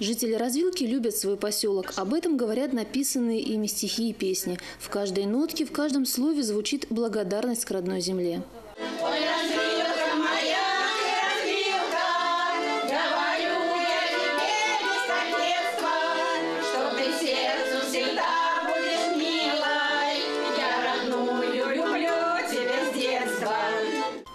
Жители развилки любят свой поселок. Об этом говорят написанные ими стихи и песни. В каждой нотке, в каждом слове звучит благодарность к родной земле.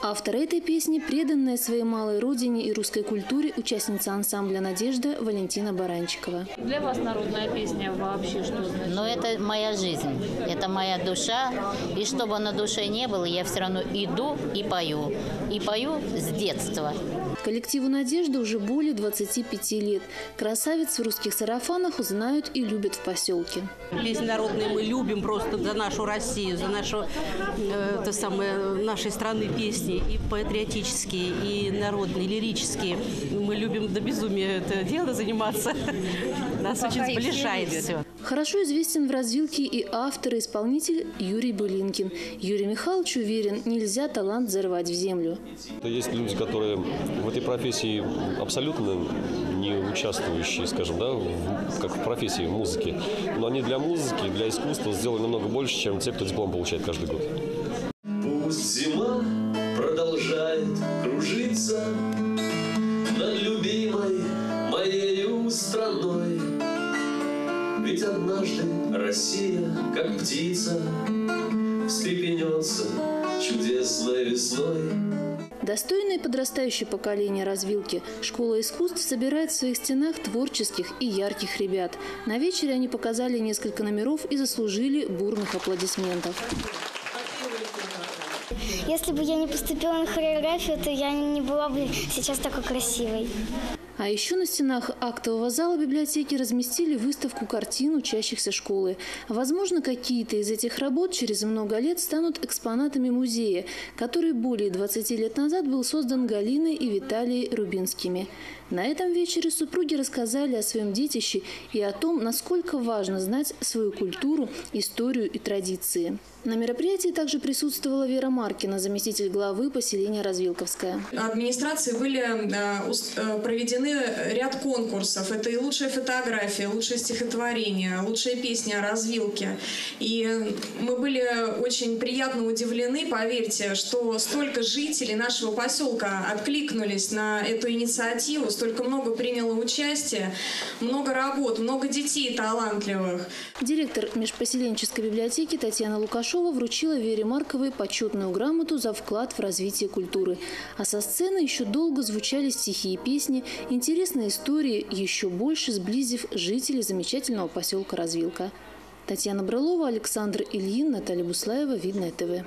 Автор этой песни – преданная своей малой родине и русской культуре участница ансамбля «Надежда» Валентина Баранчикова. Для вас народная песня вообще что значит? Но это моя жизнь, это моя душа. И что бы на душе не было, я все равно иду и пою. И пою с детства. Коллективу «Надежда» уже более 25 лет. Красавиц в русских сарафанах узнают и любят в поселке. Песни народные мы любим просто за нашу Россию, за нашу, э, то самое, нашей страны песни. И патриотические, и народные, и лирические. Мы любим до безумия это дело заниматься. Нас очень сближает все. Хорошо известен в развилке и автор, и исполнитель Юрий Былинкин. Юрий Михайлович уверен, нельзя талант зарывать в землю. Есть люди, которые в этой профессии абсолютно не участвующие, скажем, да, в- как в профессии в музыке. Но они для музыки, для искусства сделали намного больше, чем те, кто диплом получает каждый год. Однажды Россия, как птица, встрепенется чудесной весной. Достойное подрастающее поколение развилки «Школа искусств» собирает в своих стенах творческих и ярких ребят. На вечере они показали несколько номеров и заслужили бурных аплодисментов. Если бы я не поступила на хореографию, то я не была бы сейчас такой красивой. А еще на стенах актового зала библиотеки разместили выставку картин учащихся школы. Возможно, какие-то из этих работ через много лет станут экспонатами музея, который более 20 лет назад был создан Галиной и Виталией Рубинскими. На этом вечере супруги рассказали о своем детище и о том, насколько важно знать свою культуру, историю и традиции. На мероприятии также присутствовала Вера Маркина, заместитель главы поселения Развилковская. администрации были э, э, проведены ряд конкурсов. Это и лучшая фотография, лучшее стихотворение, лучшая песня о развилке. И мы были очень приятно удивлены, поверьте, что столько жителей нашего поселка откликнулись на эту инициативу, столько много приняло участие, много работ, много детей талантливых. Директор межпоселенческой библиотеки Татьяна Лукашова вручила Вере Марковой почетную грамоту за вклад в развитие культуры. А со сцены еще долго звучали стихи и песни, интересные истории, еще больше сблизив жителей замечательного поселка Развилка. Татьяна Брылова, Александр Ильин, Наталья Буслаева, Видное ТВ.